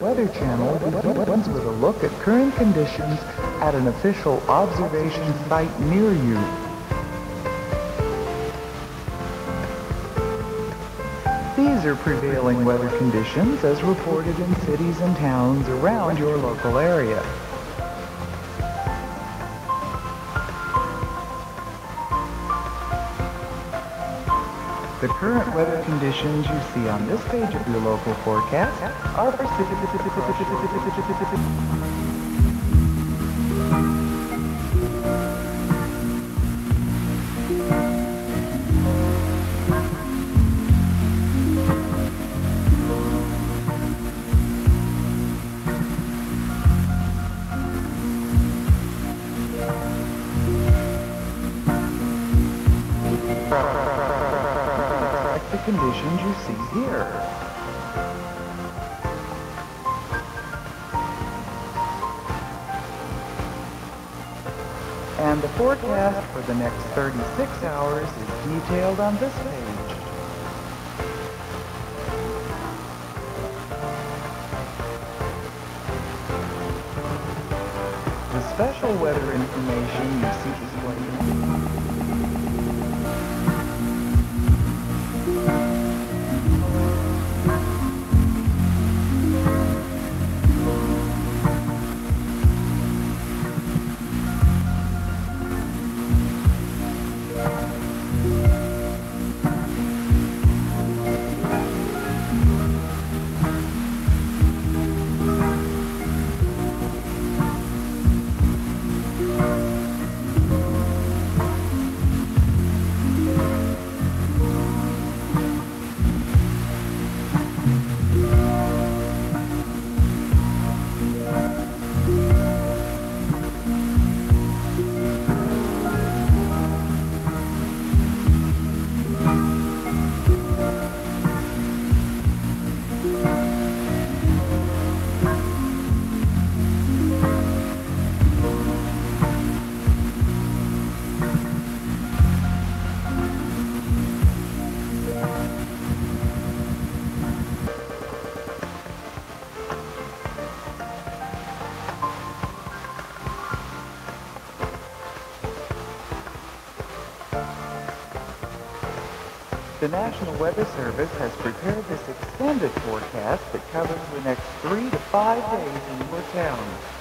Weather Channel begins with a look at current conditions at an official observation site near you. These are prevailing weather conditions as reported in cities and towns around your local area. The current weather conditions you see on this page of your local forecast are the conditions you see here. And the forecast for the next 36 hours is detailed on this page. The special weather information The National Weather Service has prepared this extended forecast that covers the next three to five days in your town.